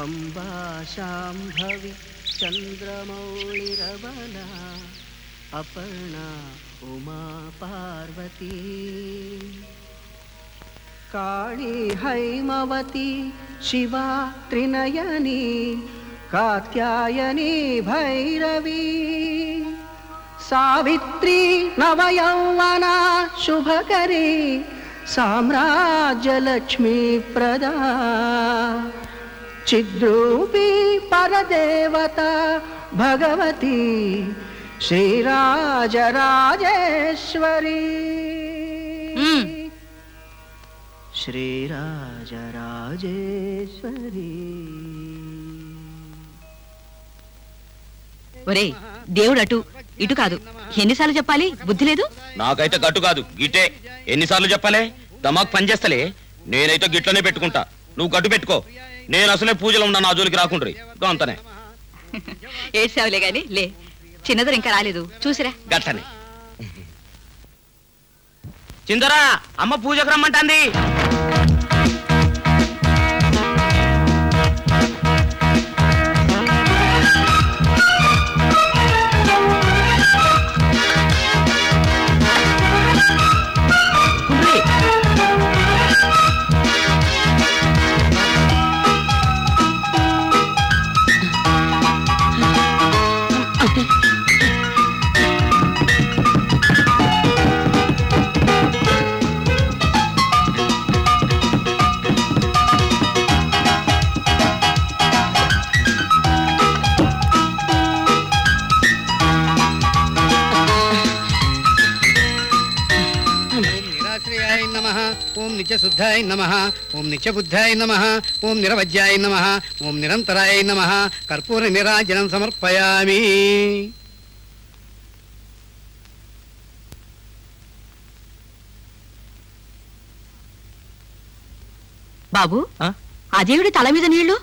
अम्बा शाम्भवि चन्द्रमौळिरबला अपर्णा उमा पार्वती काळी हैमवती शिवा त्रिनयनी कात्यायनी भैरवी। सावित्री नवयौवना शुभकरी साम्राज्यलक्ष्मी చిద్రూపీ పరదేవత భగవతి శ్రీరాజరాజేశ్వరి. శ్రీరాజరాజేశ్వరి. ఒరే దేవుడు అటు ఇటు కాదు. ఎన్నిసార్లు చెప్పాలి? బుద్ధి లేదు? నాకైతే గట్టు కాదు గిట్టే. ఎన్నిసార్లు చెప్పాలి? దమాక్ పనిచేస్తలే నేనైతే గిట్లనే పెట్టుకుంటా. నువ్వు గట్టు పెట్టుకో. నేను అసలే పూజలో ఉన్నా నా జోలికి రాకుండ్రి. అంతనే. ఏడ్చావులే గాని లే. చిన్నదరు ఇంకా రాలేదు. చూసిరా. గట్టనే. చిందరా అమ్మ పూజకు రమ్మంటాంది. ఓం నిత్యశుద్ధాయ నమ. ఓం నిత్యబుద్ధాయ నమ. ఓం నిరవజ్యాయ నమ. ఓం నిరంతరాయ నమ. కర్పూర నిరాజనం సమర్పయామి. బాబు అదేవిడి తల మీద నీళ్ళు?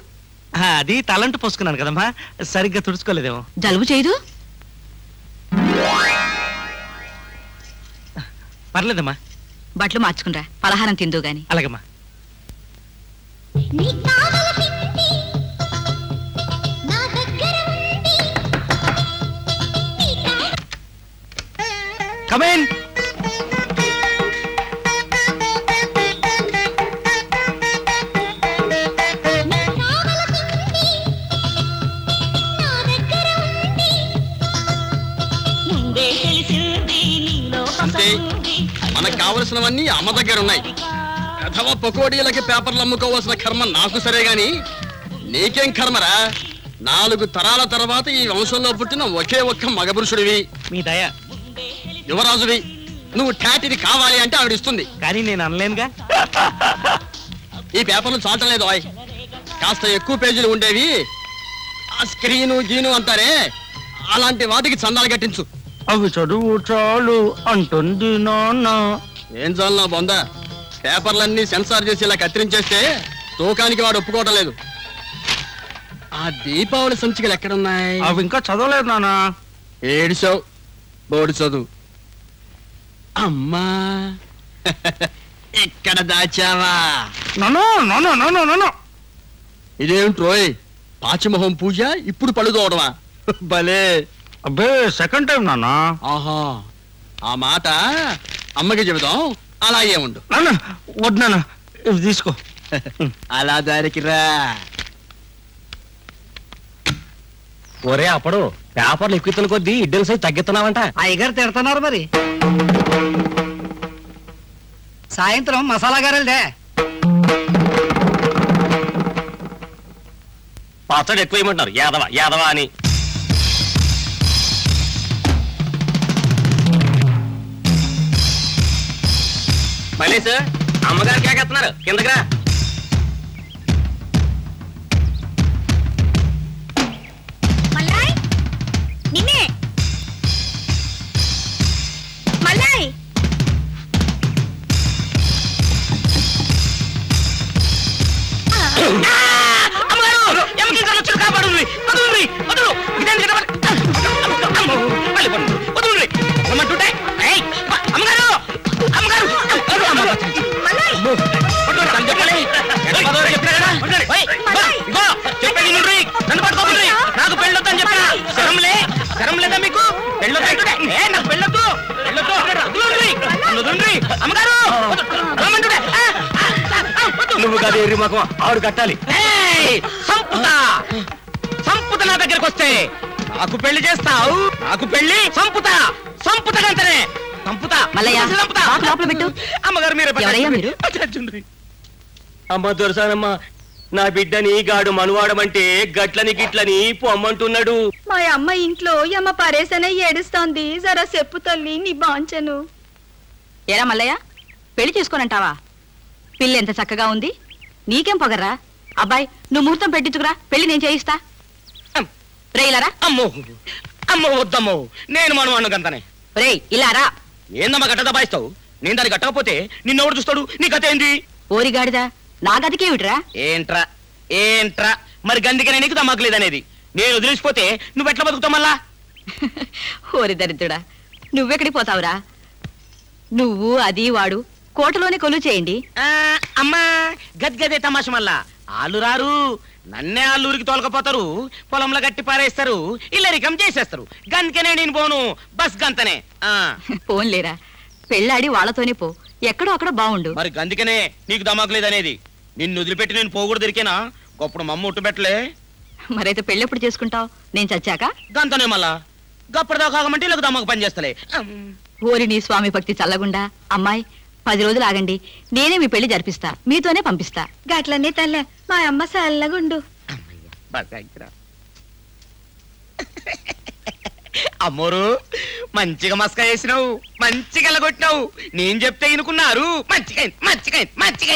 అది తలంటు పోసుకున్నాను కదమ్మా. సరిగ్గా తుడుచుకోలేదేమో. జలుబు చేయదు? పర్లేదమ్మా. బట్టలు మార్చుకునిరా పలహారం తిందు గాని. అలాగమ్మా. కమేన్ కావలసినవన్నీ అమ్మ దగ్గర ఉన్నాయి. కథవ పకోడీలకి పేపర్లు అమ్ముకోవాల్సిన కర్మ నాకు సరే గాని నీకేం కర్మరా? నాలుగు తరాల తర్వాత ఈ వంశంలో పుట్టిన ఒకే ఒక్క మగపురుషుడివి. మీ దయ. యువరాజువి నువ్వు టాటిది కావాలి అంటే ఆవిడ ఇస్తుంది కానీ నేను అనలేనుగా. ఈ పేపర్లు చాటలేదు ఆయ్ కాస్త ఎక్కువ పేజీలు ఉండేవి. ఆ స్క్రీను గీను అంటారే. అలాంటి వాటికి చందాలు కట్టించు. అవి చదువు చాలు అంటుంది నాన్న. ఏం చాలు నా బొంద? పేపర్లన్నీ సెన్సార్ చేసి ఇలా కత్తిరించేస్తే తూకానికి వాడు ఒప్పుకోవటం లేదు. ఆ దీపావళి సంచికలు ఎక్కడున్నాయి? అవి ఇంకా చదవలేదు నాన్న. ఏడిసావు బోడి చదువు. అమ్మా! ఎక్కడ దాచావా? నాన్న నాన్న నాన్న నాన్న. ఇదేమిట్రోయ్ పాచిమొహం పూజ ఇప్పుడు పళ్ళు తోడవా భలే! అబ్బే సెకండ్ టైం నాన్న. ఆహా! ఆ మాట అమ్మకి చెబుదాం అలాగే ఉండు. నాన్న వద్దు నాన్న. ఇవి తీసుకో. అలా దారికి రా. ఒరే అప్పుడు పేపర్లు ఎక్కుతున్న కొద్దీ ఇడ్డల సైజ్ తగ్గిస్తున్నావంట. అయ్యగారు తిడుతున్నారు మరి. సాయంత్రం మసాలా గారెలదే. పచ్చడి ఎక్కువ వేయమంటున్నారు. యాదవ యాదవ అని. మలేష్ అమ్మగారు కేకేస్తున్నారు. కిందకి రా. ఎర్రి మాకు ఆవిడ కట్టాలి. ఏయ్, సంపుత. సంపుత నా దగ్గరకు వస్తే నాకు పెళ్ళి చేస్తావు. నాకు పెళ్ళి సంపుత. సంపుత గంతనే సంపుత. మల్లయ్య, సంపుత. బాక్స్ లోపల పెట్టు. అమ్మగారు మీరే. అమ్మ దొరసానమ్మ నా బిడ్డని గాడు మనువాడమంటే గట్లని గిట్లని పొమ్మంటున్నాడు. మా అమ్మ ఇంట్లో యమ్మ పరేసనే ఏడుస్తోంది. జరా చెప్పు తల్లి నీ బాంచను. ఏరా మల్లయ్య పెళ్ళి చేసుకోనంటావా? పిల్ల ఎంత చక్కగా ఉంది. నీకేం పొగర్రా? అబ్బాయి నువ్వు ముహూర్తం పెట్టించుకురా పెళ్ళి నేను చేయిస్తా. రే. ఇలారా అమ్మో అమ్మో వద్దమ్మో. నేను మనవాణ్ణు గంతనే. రే. ఇలారా ఏందమ్మా గట్ట దబాయిస్తావు? నేను దాన్ని కట్టకపోతే నిన్నెవడు చూస్తాడు? నీ కథ ఏంది? ఓరిగాడిదా? నా గదికేమిట్రా ఏంట్రా? ఏంట్రా? మరి గందికనే నీకు దమ్మకలేదనేది నేను వదిలేసిపోతే నువ్వు ఎట్లా బతుకుతావు మళ్ళా? ఓరి దరిద్రుడా నువ్వెక్కడికి పోతావురా? నువ్వు అది వాడు కోటలోనే కొలువు చేయండి. ఆ, అమ్మా గద్గదే తమాష మళ్ళా. ఆళ్ళు రారు నన్నే ఆళ్ళూరికి తోలకపోతారు పొలంలో గట్టి పారేస్తారు ఇల్లరికం చేసేస్తారు. గందుకనే నేను పోను బస్ గంతనే. ఆ. పోన్లేరా పెళ్ళాడి వాళ్ళతోనే పో. ఎక్కడో అక్కడ బావుండు. మరి గందుకనే నీకు దమాకలేదనేది నిన్ను వదిలిపెట్టి నేను పోకూడదు దొరికేనా? గప్పుడు మమ్మ ఉట్టు పెట్టలే. మరైతే పెళ్ళెప్పుడు చేసుకుంటావు? నేను చచ్చాక? గంతనే మళ్ళా. గప్పటిదాకా కాకమంటే ఇలా దమ్మకు పని చేస్తలే. ఓరి నీ స్వామి భక్తి చల్లగుండా. అమ్మాయి పది రోజులు ఆగండి. నేనే మీ పెళ్ళి జరిపిస్తా. మీతోనే పంపిస్తా. గట్లనే తల్లే. మా అమ్మ చల్లగుండు అమ్మోరు మంచిగా మస్కా చేసినావు మంచిగా ఎలగొట్టినావు నేను చెప్తే ఇనుకున్నారు. మంచిగా మంచిగా మంచిగా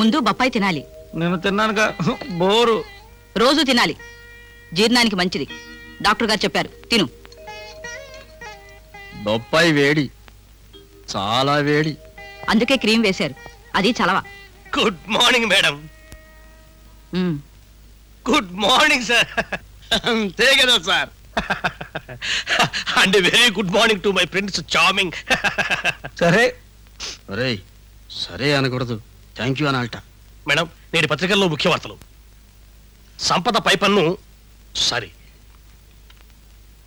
ముందు బొప్పాయి తినాలి. నేను తిన్నానుగా. బోరు. రోజు తినాలి. జీర్ణానికి మంచిది. డాక్టర్ గారు చెప్పారు. తిను. బొప్పాయి వేడి. చాలా వేడి. అందుకే క్రీమ్ వేశారు. అది చలవ. Good morning madam. Good morning sir. అంతే కదా sir. And very good morning to my friends charming సరే. ఒరేయ్ సరే అనకూడదు. థ్యాంక్ యూ అనాలట మేడం నేటి పత్రికల్లో ముఖ్య వార్తలు. సంపద పై పన్ను సారీ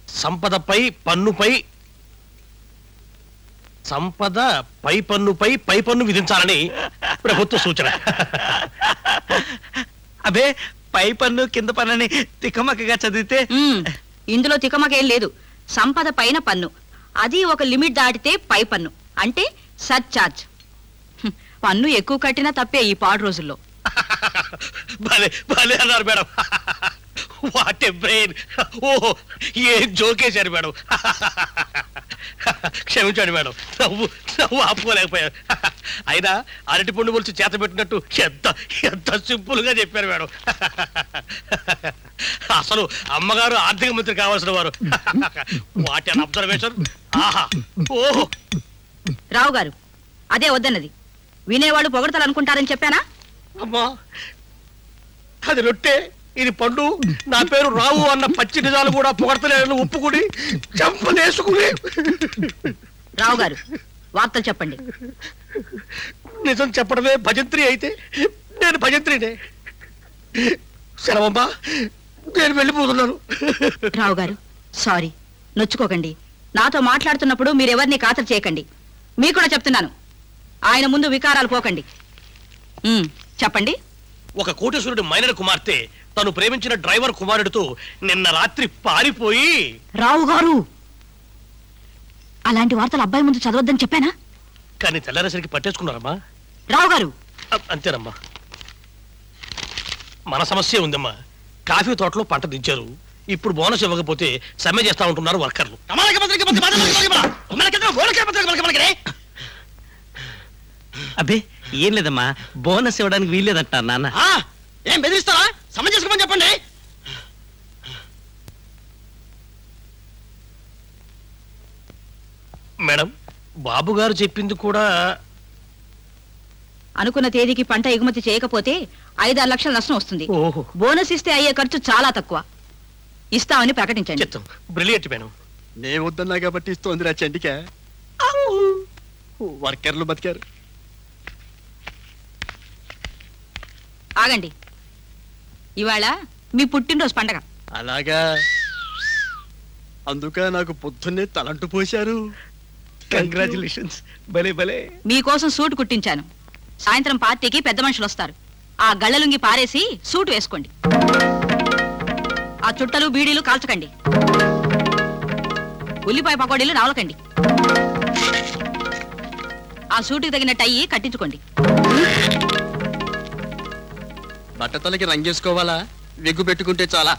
సంపదపై పన్నుపై సంపద పై పన్నుపై పై పన్ను విధించాలని ప్రభుత్వ సూచన. అబే పై పన్ను కింద పన్నుని తికమకగా చదివితే. ఇందులో తికమకేం లేదు. సంపద పైన పన్ను. అది ఒక లిమిట్ దాటితే పై పన్ను. అంటే సర్చార్జ్. పన్ను ఎక్కువ కట్టినా తప్పే ఈ పాడు రోజుల్లో. భలే భలే అన్నారు మేడం. వాట్ బ్రెయిన్ ఓహో ఏ జోకేశారు మేడం. క్షమించండి మేడం. నవ్వు నవ్వు ఆపుకోలేకపోయారు అయినా అరటి పండు మొలిచి చేత పెట్టినట్టు ఎంత ఎంత సింపుల్గా చెప్పారు మేడం. అసలు అమ్మగారు ఆర్థిక మంత్రి కావాల్సిన వారు. వాట్ అన్ అబ్జర్వేషన్ ఆహా ఓహో. రావు గారు అదే వద్దన్నది. వినేవాళ్ళు పొగడతారు అనుకుంటారని చెప్పానా? అమ్మా అది రొట్టె ఇది పండు నా పేరు రావు అన్న పచ్చి నిజాలు కూడా పొగడతలేని ఒప్పుకుని చంపలేసుకుని. రావు గారు వార్తలు చెప్పండి. నిజం చెప్పడమే భజంత్రి అయితే నేను భజంత్రినే. సెలవమ్మా నేను వెళ్ళిపోతున్నాను. రావు గారు సారీ నొచ్చుకోకండి. నాతో మాట్లాడుతున్నప్పుడు మీరెవరిని ఖాతరు చేయకండి. మీకు కూడా చెప్తున్నాను. ఆయన ముందు వికారాలు పోకండి ఉమ్, చెప్పండి ఒక కోటేశ్వరుడి మైనర్ కుమార్తె తను ప్రేమించిన డ్రైవర్ కుమారుడితో నిన్న రాత్రి పారిపోయి రావు గారు అలాంటి వార్తలు అబ్బాయి ముందు చదవద్దని చెప్పానా కానీ తెల్లారేసరికి పట్టేసుకున్నారమ్మా రావు గారు అ- అంతేనమ్మా మన సమస్య ఉందమ్మా కాఫీ తోటలో పంట దించారు ఇప్పుడు బోనస్ ఇవ్వకపోతే సమ్మె చేస్తా ఉంటున్నారు వర్కర్లు అబ్బే ఏం లేదమ్మా బోనస్ ఇవ్వడానికి వీల్లేదంట నాన్న. ఆ, ఏం బెదిరిస్తారా సమ చేసుకోమని చెప్పండి. మేడం బాబు గారు చెప్పింది కూడా అనుకున్న తేదీకి పంట ఎగుమతి చేయకపోతే ఐదారు లక్షల నష్టం వస్తుంది. ఓహో. బోనస్ ఇస్తే అయ్యే ఖర్చు చాలా తక్కువ. ఇస్తామని ప్రకటించండి. చిత్తం బ్రిలియంట్ మేడం. నే వద్దన్నా కాబట్టి ఇస్తోంది రా చండిక. వర్కర్లు బతికారు. ఆగండి. ఇవాళ మీ పుట్టినరోజు పండగ. అలాగా? అందుక నాకు పొద్దున్నే తలంటు పోశారు. కంగ్రాచులేషన్స్ భలే భలే. మీకోసం సూట్ కుట్టించాను. సాయంత్రం పార్టీకి పెద్ద మనుషులు వస్తారు. ఆ గళ్ళలుంగి పారేసి సూట్ వేసుకోండి. ఆ చుట్టలు బీడీలు కాల్చకండి. ఉల్లిపాయ పకోడీలు నవలకండి. ఆ సూటుకి తగిన టై కట్టించుకోండి. బట్టతలకి రంగేసుకోవాలా విగ్గు పెట్టుకుంటే చాలా.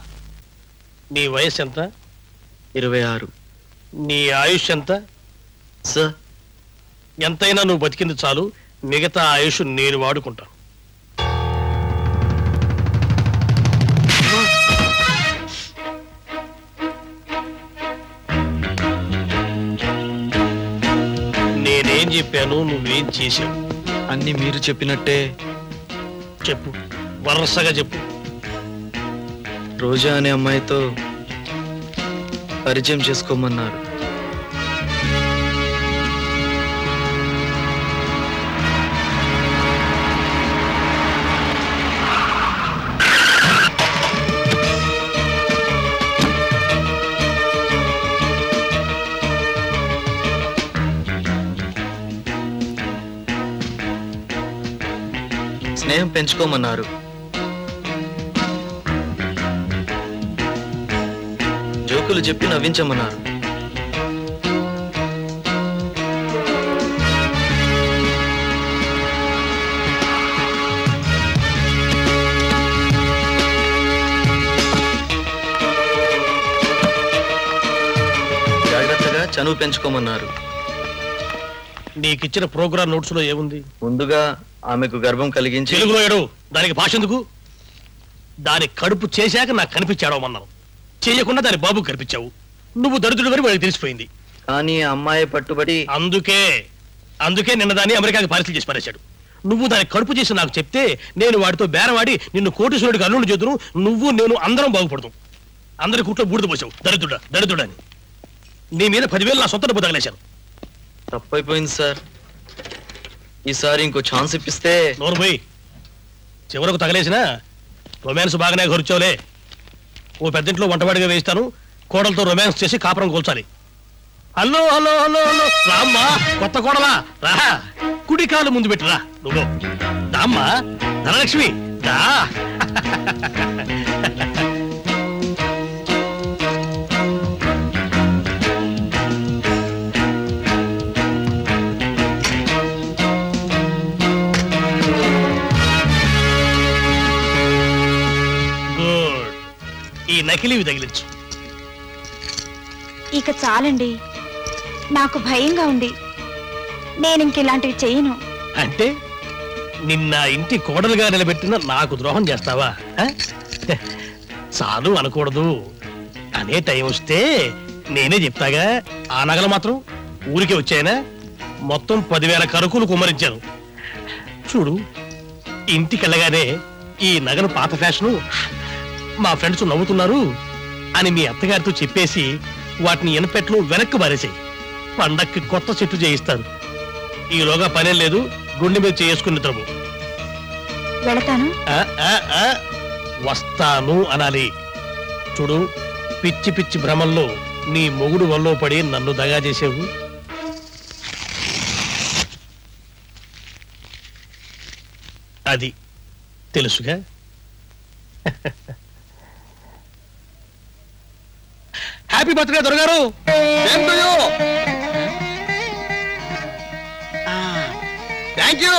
నీ వయసు ఎంత? ఇరవై ఆరు. నీ ఆయుష్ ఎంత? సార్ ఎంతైనా నువ్వు బతికింది చాలు. మిగతా ఆయుష్ నేను వాడుకుంటాను. నేనేం చెప్పాను నువ్వేం చేశావు? అన్ని మీరు చెప్పినట్టే. చెప్పు. వరుసగా చెప్పు. రోజా అనే అమ్మాయితో పరిచయం చేసుకోమన్నారు. స్నేహం పెంచుకోమన్నారు. జోకులు చెప్పి నవ్వించమన్నారు. జాగ్రత్తగా చనువు పెంచుకోమన్నారు. నీకిచ్చిన ప్రోగ్రామ్ నోట్స్లో ఏముంది? ముందుగా ఆమెకు గర్భం కలిగించి తెలుగులో ఏడు. దానికి భాష ఎందుకు? దాని కడుపు చేశాక నాకు కనిపించాడమన్నావు చేయకుండా దాని బాబు కనిపించావు. నువ్వు దరిద్రుడు వరకు వాడికి తెలిసిపోయింది. కానీ అమ్మాయి పట్టుబడి అందుకే అందుకే నిన్న దాన్ని అమెరికాకి పార్సిల్ చేసి పారేశాడు. నువ్వు దాని కడుపు చేసి నాకు చెప్తే నేను వాడితో బేరవాడి నిన్ను కోటీశ్వరుడికి అల్లుడు చేతును నువ్వు నేను అందరం బాగుపడతాం. అందరి కుట్లో బూడిద పోసావు. దరిద్రుడా దరిద్రుడని నీ మీద పదివేలు నా సొంత డబ్బు తగలేశాను. తప్పైపోయింది సార్. ఈసారి ఇంకో ఛాన్స్ ఇప్పిస్తే నోరు పోయి చివరకు తగలేసిన రొమాన్స్ బాగానే ఖర్చోలే ఓ పెద్దింట్లో వంటవాడిగా వేస్తాను కోడలతో రొమాన్స్ చేసి కాపురం కూల్చాలి. Hello hello hello hello. రామ్మా కొత్త కోడలా. రా. కుడి కాలు ముందు పెట్టిరా నువ్వు. దామ్మా ధనలక్ష్మి దా. నకిలీవి తగిలించు. ఇక చాలండి. నాకు భయంగా ఉంది. నేను ఇంక ఇలాంటివి చేయను. అంటే నిన్న ఇంటి కోడలుగా నిలబెట్టిన నాకు ద్రోహం చేస్తావా? చాలు అనకూడదు. అనే టైం వస్తే నేనే చెప్తాగా ఆ నగలు మాత్రం ఊరికే వచ్చాయనా? మొత్తం పదివేల కరుకులు కుమ్మరించాను. చూడు ఇంటికి వెళ్ళగానే ఈ నగలు పాత ఫ్యాషను మా ఫ్రెండ్స్ నవ్వుతున్నారు అని మీ అత్తగారితో చెప్పేసి వాటిని ఎనపెట్లు వెనక్కి మారేసాయి. పండక్కి కొత్త చెట్టు చేయిస్తారు ఈలోగా పనేం లేదు గుండె మీద చేసుకుని నిద్రము వెళతాను. వస్తాను అనాలి. చూడు పిచ్చి పిచ్చి భ్రమంలో నీ మొగుడు వల్లో పడి నన్ను దగా చేసావు. అది తెలుసుగా? హ్యాపీ బర్త్డే దొరగారు థ్యాంక్ యూ